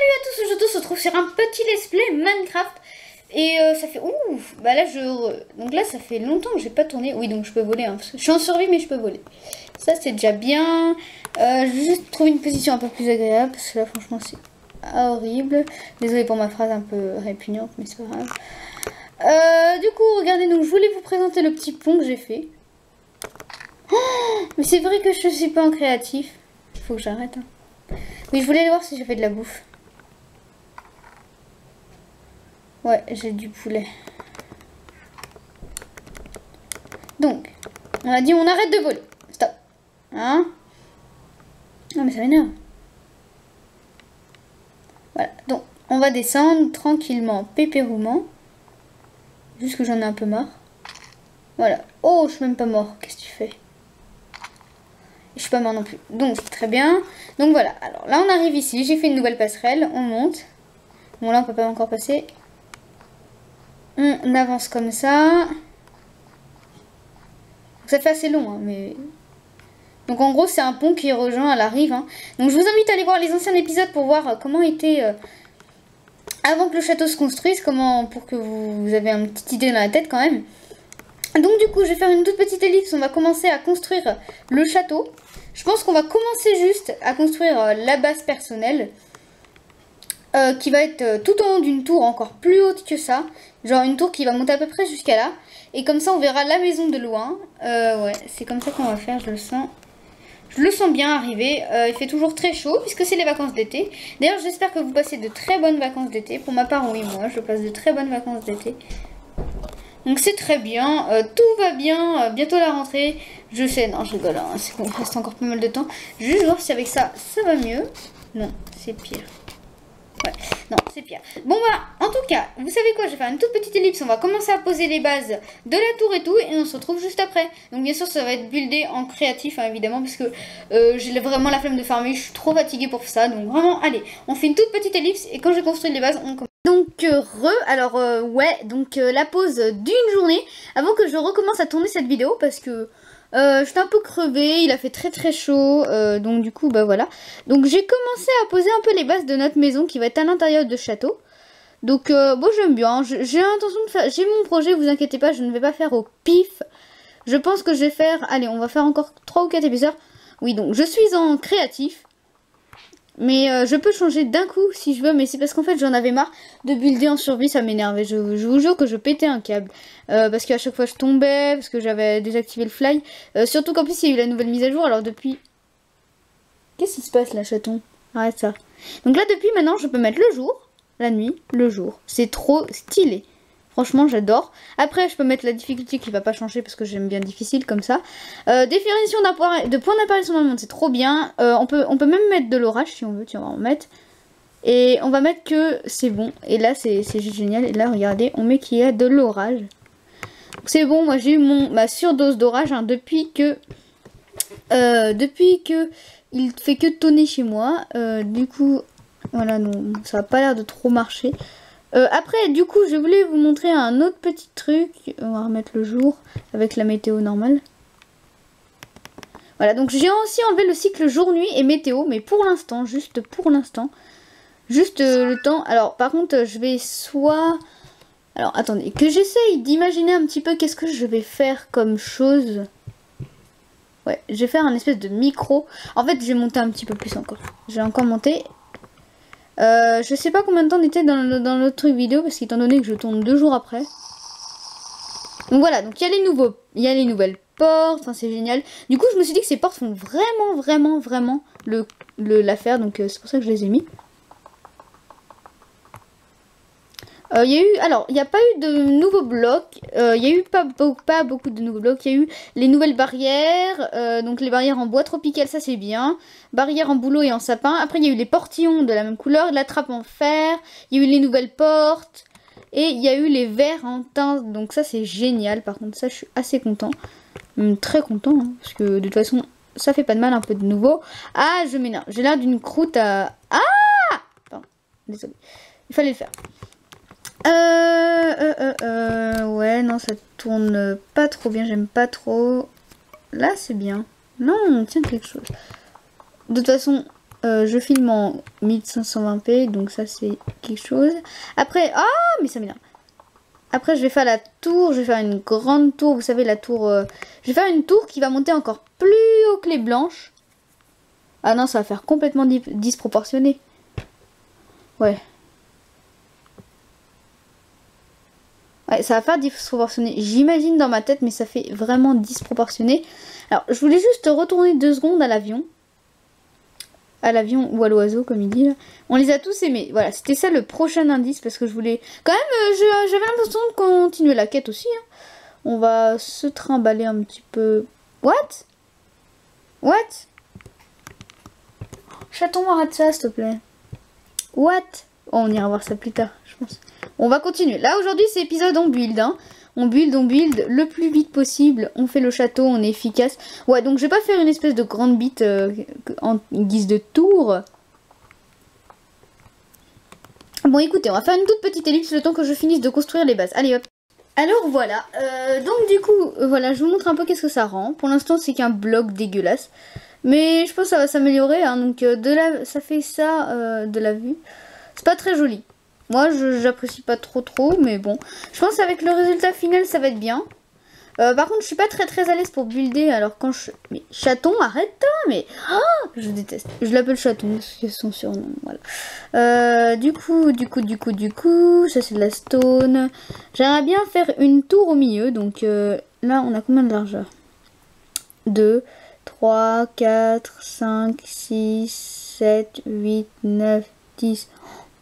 Salut à tous, aujourd'hui on se retrouve sur un petit let's play Minecraft. Et euh, ça fait... Ouh Bah là, je... Donc là, ça fait longtemps que j'ai pas tourné. Oui, donc je peux voler. Hein, je suis en survie, mais je peux voler. Ça, c'est déjà bien. Euh, je vais juste trouver une position un peu plus agréable. Parce que là, franchement, c'est horrible. Désolée pour ma phrase un peu répugnante, mais c'est pas grave. Euh, du coup, regardez, donc je voulais vous présenter le petit pont que j'ai fait. Oh, mais c'est vrai que je suis pas en créatif. Il faut que j'arrête. Hein. Mais je voulais voir si j'ai fait de la bouffe. Ouais, j'ai du poulet. Donc, on a dit on arrête de voler. Stop. Hein? Non mais ça m'énerve. Voilà, donc on va descendre tranquillement, pépéroulement. Juste que j'en ai un peu marre. Voilà. Oh, je suis même pas mort. Qu'est-ce que tu fais? Je suis pas mort non plus. Donc, c'est très bien. Donc voilà. Alors là, on arrive ici. J'ai fait une nouvelle passerelle. On monte. Bon, là, on peut pas encore passer. On avance comme ça. Ça fait assez long, hein, mais... Donc en gros, c'est un pont qui rejoint à la rive. Hein. Donc je vous invite à aller voir les anciens épisodes pour voir comment était... Euh, avant que le château se construise, comment pour que vous, vous avez une petite idée dans la tête quand même. Donc du coup, je vais faire une toute petite ellipse. On va commencer à construire le château. Je pense qu'on va commencer juste à construire euh, la base personnelle. Euh, qui va être euh, tout en haut d'une tour encore plus haute que ça. Genre une tour qui va monter à peu près jusqu'à là. Et comme ça, on verra la maison de loin. ouais, c'est comme ça qu'on va faire, je le sens. Je le sens bien arriver. Euh, il fait toujours très chaud puisque c'est les vacances d'été. D'ailleurs, j'espère que vous passez de très bonnes vacances d'été. Pour ma part, oui, moi, je passe de très bonnes vacances d'été. Donc c'est très bien, euh, tout va bien, euh, bientôt la rentrée. Je sais, non, je rigole, hein, c'est qu'on reste encore pas mal de temps. Juste voir si avec ça, ça va mieux. Non, c'est pire. Ouais, non, c'est pire. Bon, bah, en tout cas, vous savez quoi Je vais faire une toute petite ellipse. On va commencer à poser les bases de la tour et tout. Et on se retrouve juste après. Donc, bien sûr, ça va être buildé en créatif, hein, évidemment. Parce que euh, j'ai vraiment la flemme de farmer. Je suis trop fatiguée pour ça. Donc, vraiment, allez, on fait une toute petite ellipse. Et quand j'ai construit les bases, on commence. Donc, euh, re, alors, euh, ouais, donc la pause d'une journée. Avant que je recommence à tourner cette vidéo. Parce que euh, J'étais un peu crevée, il a fait très très chaud, euh, donc du coup bah voilà. Donc j'ai commencé à poser un peu les bases de notre maison qui va être à l'intérieur de château. Donc euh, bon j'aime bien, j'ai l'intention de faire, j'ai mon projet, vous inquiétez pas, je ne vais pas faire au pif. Je pense que je vais faire, allez on va faire encore 3 ou 4 épisodes. Oui donc je suis en créatif. Mais euh, je peux changer d'un coup si je veux, mais c'est parce qu'en fait j'en avais marre de builder en survie, ça m'énervait. Je, vous jure que je pétais un câble. Euh, parce qu'à chaque fois je tombais, parce que j'avais désactivé le fly. Euh, surtout qu'en plus il y a eu la nouvelle mise à jour, alors depuis... Qu'est-ce qui se passe là chaton? Arrête ça. Donc là depuis maintenant je peux mettre le jour, la nuit, le jour. C'est trop stylé. Franchement, j'adore. Après, je peux mettre la difficulté qui va pas changer parce que j'aime bien difficile comme ça. Euh, définition de point d'apparition dans le monde, c'est trop bien. Euh, on, peut, même mettre de l'orage si on veut. Tiens, on va en mettre. Et on va mettre que c'est bon. Et là, c'est juste génial. Et là, regardez, on met qu'il y a de l'orage. C'est bon, moi j'ai eu mon, ma surdose d'orage hein, depuis que... Euh, depuis que il fait que tonner chez moi. Du coup, voilà, non, ça n'a pas l'air de trop marcher. Euh, après, du coup, je voulais vous montrer un autre petit truc. On va remettre le jour avec la météo normale. Voilà, donc j'ai aussi enlevé le cycle jour-nuit et météo, mais pour l'instant, juste pour l'instant. Juste euh, le temps. Alors, par contre, je vais soit... Alors, attendez, que j'essaye d'imaginer un petit peu qu'est-ce que je vais faire comme chose. Ouais, je vais faire un espèce de micro. En fait, je vais monter un petit peu plus encore. Je vais encore monter. Euh, je sais pas combien de temps on était dans, le, dans truc vidéo parce qu'étant donné que je tourne deux jours après. Donc voilà, donc il y a les nouveaux, il y a les nouvelles portes, c'est génial. Du coup je me suis dit que ces portes font vraiment vraiment vraiment le l'affaire, donc euh, c'est pour ça que je les ai mis. Euh, il y a eu, alors, il n'y a pas eu de nouveaux blocs. Euh, il y a eu pas, beaucoup de nouveaux blocs. Il y a eu les nouvelles barrières. Euh, donc les barrières en bois tropical, ça c'est bien. Barrières en bouleau et en sapin. Après, il y a eu les portillons de la même couleur. La trappe en fer. Il y a eu les nouvelles portes. Et il y a eu les verres en teinte. Donc ça c'est génial. Par contre, ça je suis assez content. Très content. Hein, parce que de toute façon, ça fait pas de mal un peu de nouveau. Ah, je m'énerve. J'ai l'air d'une croûte à... Ah désolé. Il fallait le faire. Euh, euh, euh, euh, ouais, non, ça tourne pas trop bien, j'aime pas trop. Là, c'est bien. Non, on tient quelque chose. De toute façon, Euh, je filme en 1520p, donc ça c'est quelque chose. Après, ah, mais ça m'énerve. Après, je vais faire la tour, je vais faire une grande tour, vous savez, la tour... Je vais faire une tour qui va monter encore plus haut que les blanches. Ah non, ça va faire complètement di- disproportionné. Ouais. Ça va faire disproportionné. J'imagine dans ma tête, mais ça fait vraiment disproportionné. Alors, je voulais juste retourner deux secondes à l'avion. À l'avion ou à l'oiseau, comme il dit. là. On les a tous aimés. Voilà, c'était ça le prochain indice, parce que je voulais... Quand même, euh, je- j'avais l'impression de continuer la quête aussi. hein. On va se trimballer un petit peu... What? What? Chaton, arrête ça, s'il te plaît. What? Oh, on ira voir ça plus tard, je pense. On va continuer. Là, aujourd'hui, c'est épisode on build. Hein. On build, on build le plus vite possible. On fait le château, on est efficace. Ouais, donc je vais pas faire une espèce de grande bite euh, en guise de tour. Bon, écoutez, on va faire une toute petite ellipse le temps que je finisse de construire les bases. Allez, hop. Alors voilà, euh, donc du coup, euh, voilà, je vous montre un peu qu'est-ce que ça rend. Pour l'instant, c'est qu'un bloc dégueulasse. Mais je pense que ça va s'améliorer. hein. Donc de la, ça fait ça de la vue. C'est pas très joli. Moi, j'apprécie pas trop trop, mais bon. Je pense qu'avec le résultat final, ça va être bien. Euh, par contre, je suis pas très très à l'aise pour builder. Alors quand je... Mais chaton, arrête-toi Mais... Ah je déteste. Je l'appelle chaton, c'est son surnom. Voilà. Euh, du coup, du coup, du coup, du coup... Ça, c'est de la stone. J'aimerais bien faire une tour au milieu. Donc euh, là, on a combien de largeur? 2, 3, 4, 5, 6, 7, 8, 9, 10...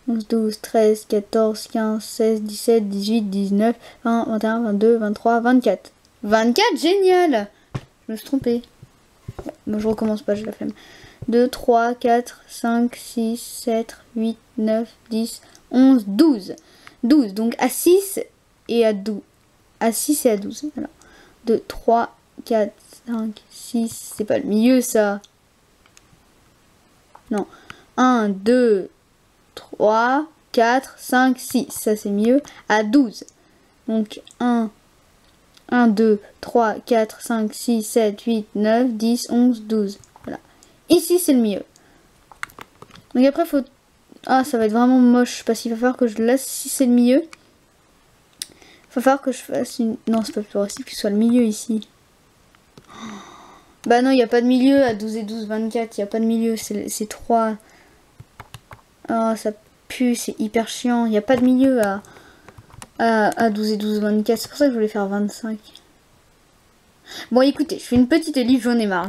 11, 12, 13, 14, 15, 16, 17, 18, 19, 20, 21, 22, 23, 24. 24, génial Je me suis trompée. Bon, je recommence pas, j'ai la flemme. 2, 3, 4, 5, 6, 7, 8, 9, 10, 11, 12. 12, donc à 6 et à 12. À 6 et à 12. Voilà. 2, 3, 4, 5, 6, c'est pas le milieu ça. Non. 1, 2, 3, 4, 5, 6. Ça, c'est mieux. À 12. Donc, 1, 1, 2, 3, 4, 5, 6, 7, 8, 9, 10, 11, 12. Voilà. Ici, c'est le milieu. Donc après, faut... Ah, ça va être vraiment moche parce qu'il va falloir que je laisse si c'est le milieu. Il va falloir que je fasse une... Non, c'est pas possible que ce soit le milieu ici. Bah non, il n'y a pas de milieu à 12 et 12, 24. Il n'y a pas de milieu, c'est 3... Oh, ça pue, c'est hyper chiant. Il n'y a pas de milieu à, à, à 12 et 12, 24. C'est pour ça que je voulais faire 25. Bon, écoutez, je fais une petite élite, j'en ai marre.